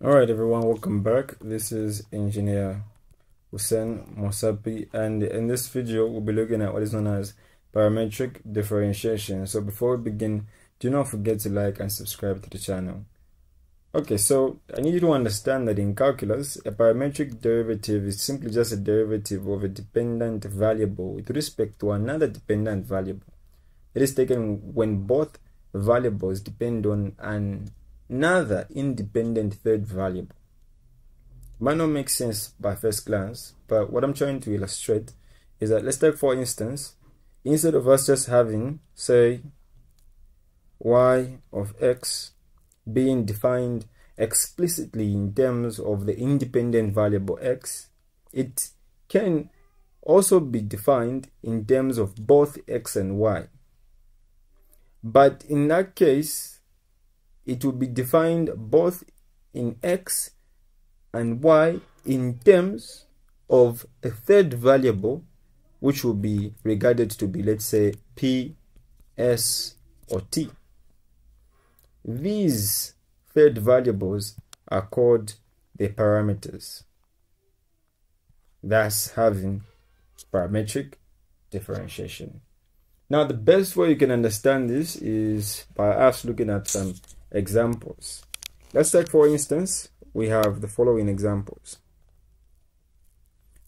All right, everyone, welcome back. This is Engineer Husen Mwasapi, and in this video, we'll be looking at what is known as parametric differentiation. So before we begin, do not forget to like and subscribe to the channel. Okay, so I need you to understand that in calculus, a parametric derivative is simply just a derivative of a dependent variable with respect to another dependent variable. It is taken when both variables depend on an another independent third variable. Might not make sense by first glance, but what I'm trying to illustrate is that let's take for instance, instead of us just having, say, y of x being defined explicitly in terms of the independent variable x, it can also be defined in terms of both x and y. But in that case, it will be defined both in x and y in terms of a third variable which will be regarded to be let's say p s or t. These third variables are called the parameters. Thus having parametric differentiation. Now the best way you can understand this is by us looking at some examples. Let's take for instance, we have the following examples.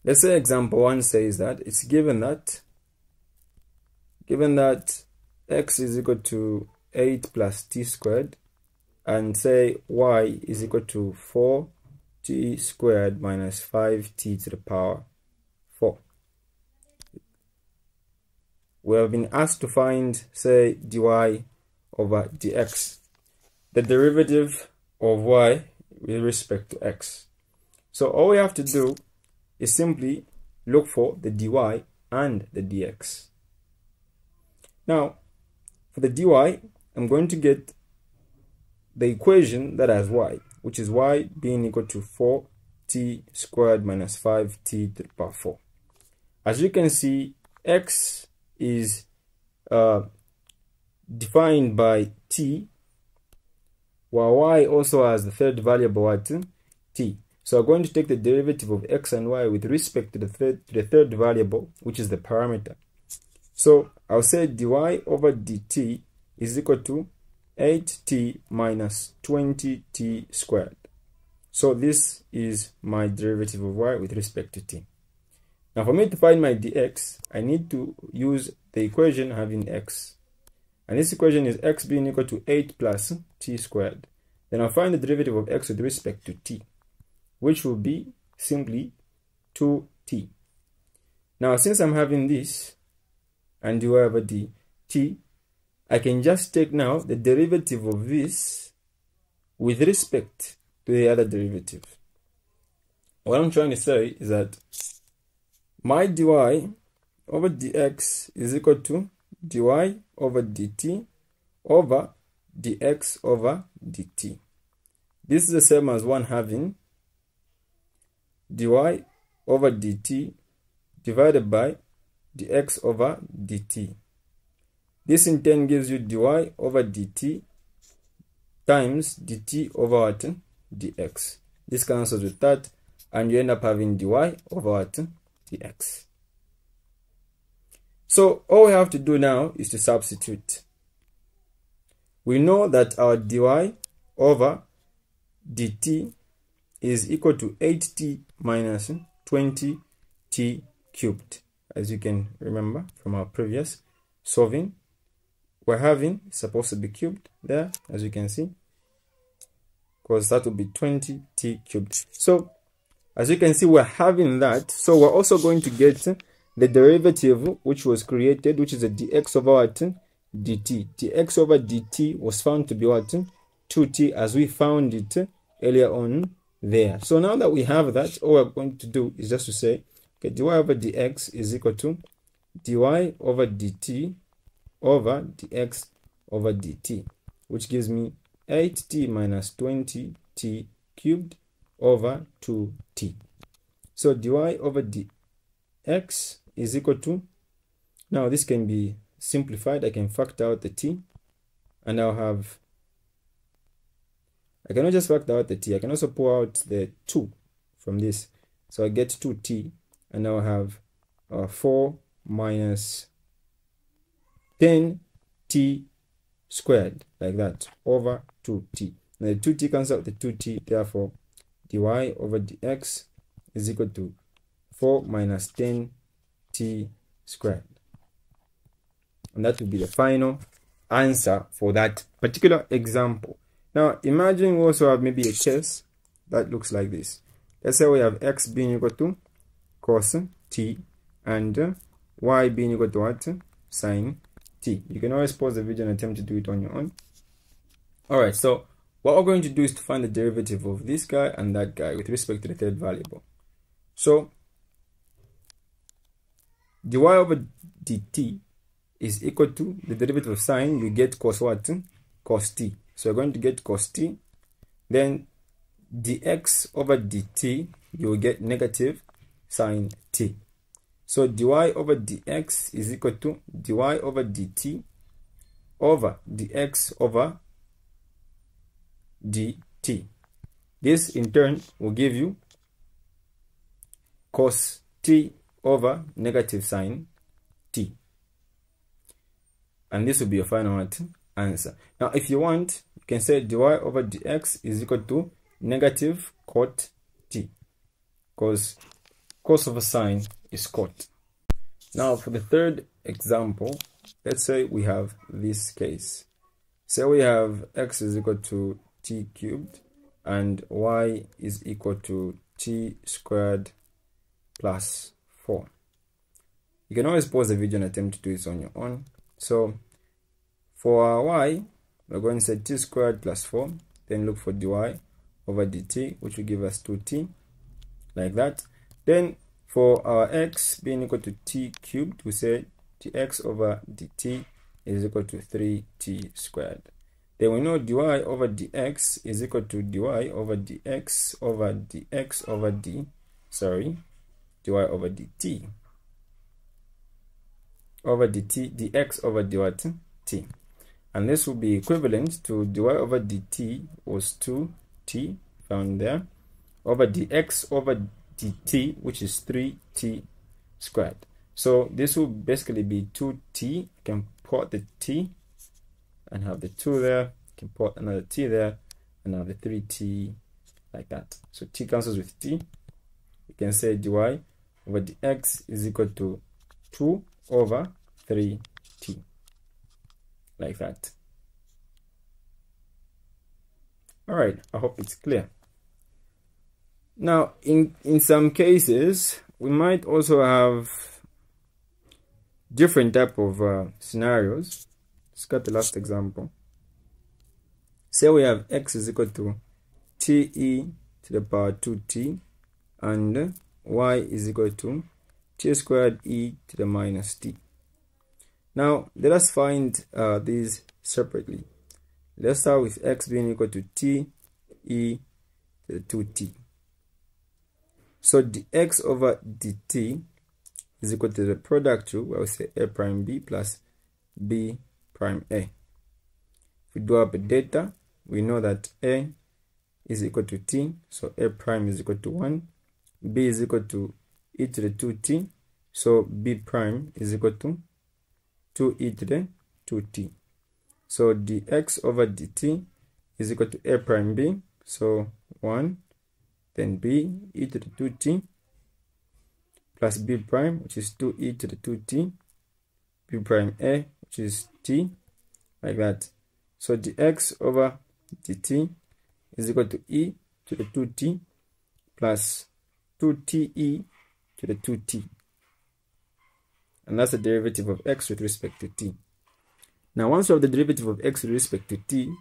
Let's say example 1 says that it's given that given that x is equal to 8 plus t squared and say y is equal to 4t squared minus 5t to the power 4. We have been asked to find say dy over dx the derivative of y with respect to x. So all we have to do is simply look for the dy and the dx. Now, for the dy, I'm going to get the equation that has y, which is y being equal to 4t squared minus 5t to the power 4. As you can see, x is uh, defined by t while y also has the third variable at t. So we're going to take the derivative of x and y with respect to the third, to the third variable, which is the parameter. So I'll say dy over dt is equal to 8t minus 20t squared. So this is my derivative of y with respect to t. Now for me to find my dx, I need to use the equation having x and this equation is x being equal to 8 plus t squared. Then I'll find the derivative of x with respect to t, which will be simply 2t. Now, since I'm having this, and do over dt, I can just take now the derivative of this with respect to the other derivative. What I'm trying to say is that my dy over dx is equal to dy over dt over dx over dt. This is the same as one having dy over dt divided by dx over dt. This in turn gives you dy over dt times dt over what? dx. This cancels with that and you end up having dy over what? dx. So all we have to do now is to substitute. We know that our dy over dt is equal to 8t minus 20t cubed. As you can remember from our previous solving, we're having supposed to be cubed there, as you can see, because that will be 20t cubed. So, as you can see, we're having that. So, we're also going to get the derivative which was created, which is a dx over what? dt. dx over dt was found to be what? 2t as we found it earlier on there. So now that we have that, all we're going to do is just to say, okay, dy over dx is equal to dy over dt over dx over dt, which gives me 8t minus 20t cubed over 2t. So dy over dx is equal to, now this can be simplified. I can factor out the t and I'll have I cannot just factor out the t. I can also pull out the 2 from this. So I get 2t, and I have uh, 4 minus 10t squared, like that, over 2t. Now the 2t cancels out the 2t, therefore dy over dx is equal to 4 minus 10t squared. And that will be the final answer for that particular example. Now imagine we also have maybe a case that looks like this. Let's say we have x being equal to cos t and uh, y being equal to what? Sine t. You can always pause the video and attempt to do it on your own. Alright, so what we're going to do is to find the derivative of this guy and that guy with respect to the third variable. So dy over dt is equal to the derivative of sine, you get cos what? Cos t. So you're going to get cos t. Then dx over dt, you will get negative sine t. So dy over dx is equal to dy over dt over dx over dt. This in turn will give you cos t over negative sine t. And this will be your final answer. Now, if you want, you can say dy over dx is equal to negative cot t. Because cos of a sine is cot. Now, for the third example, let's say we have this case. Say we have x is equal to t cubed and y is equal to t squared plus 4. You can always pause the video and attempt to do this on your own. So for our y, we're going to say t squared plus 4, then look for dy over dt, which will give us 2t, like that. Then for our x being equal to t cubed, we say dx over dt is equal to 3t squared. Then we know dy over dx is equal to dy over dx over dx over d, sorry, dy over dt. Over dt dx over dt t. And this will be equivalent to dy over dt was 2t found there. Over dx over dt which is 3t squared. So this will basically be 2t can put the t and have the 2 there. Can put another t there and have the 3t like that. So t cancels with t. You can say dy over dx is equal to 2 over 3t like that. All right i hope it's clear. Now in in some cases we might also have different type of uh, scenarios. Let's get the last example. Say we have x is equal to te to the power 2t and y is equal to t squared e to the minus t. Now, let us find uh, these separately. Let's start with x being equal to t e to the 2t. So dx over dt is equal to the product rule, where we say a prime b plus b prime a. If we do up data, we know that a is equal to t, so a prime is equal to 1 b is equal to e to the 2t so b prime is equal to 2e to the 2t so dx over dt is equal to a prime b. So 1 then b e to the 2t plus b prime which is 2e to the 2t b prime a which is t like that. So dx over dt is equal to e to the 2t plus 2te to the 2t. And that's the derivative of x with respect to t. Now, once we have the derivative of x with respect to t,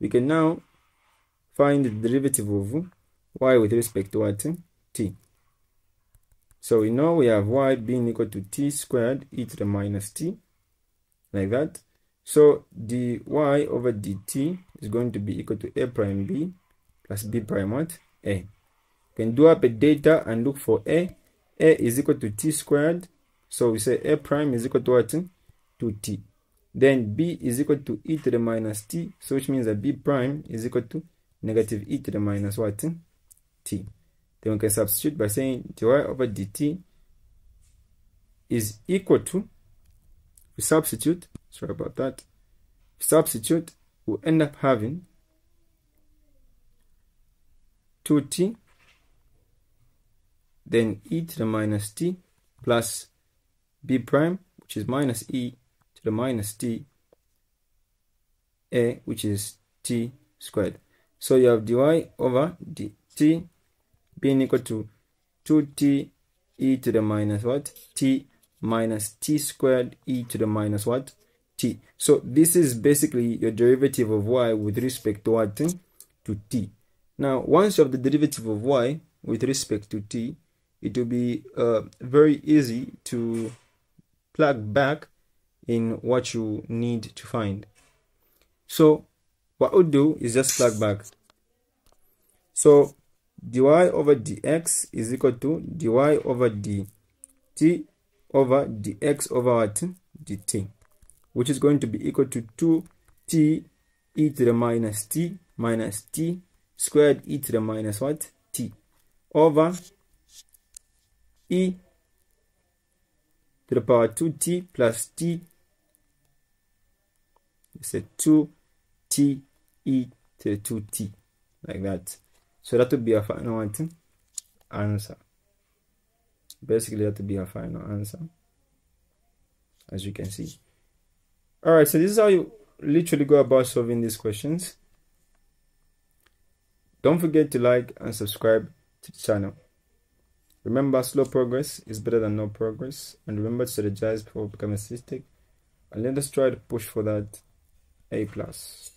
we can now find the derivative of y with respect to what? t. So we know we have y being equal to t squared e to the minus t, like that. So dy over dt is going to be equal to a prime b plus b prime what? a can do up a data and look for a. a is equal to t squared. So we say a prime is equal to what? To t. then b is equal to e to the minus t so which means that b prime is equal to negative e to the minus what t then we can substitute by saying dy over dt is equal to we substitute sorry about that we substitute we'll end up having 2t then e to the minus t plus b prime which is minus e to the minus t a which is t squared. So you have dy over dt being equal to 2t e to the minus what? t minus t squared e to the minus what? t. So this is basically your derivative of y with respect to what? to t. Now once you have the derivative of y with respect to t it will be uh, very easy to plug back in what you need to find. So what we'll do is just plug back. So dy over dx is equal to dy over dt over dx over what? Dt which is going to be equal to 2t e to the minus t minus t squared e to the minus what? T over e to the power 2t plus t. It's a 2t e to the 2t like that. So that would be a final answer. Basically that would be a final answer. As you can see. All right so this is how you literally go about solving these questions. Don't forget to like and subscribe to the channel remember slow progress is better than no progress and remember to strategize before becoming a and let us try to push for that a plus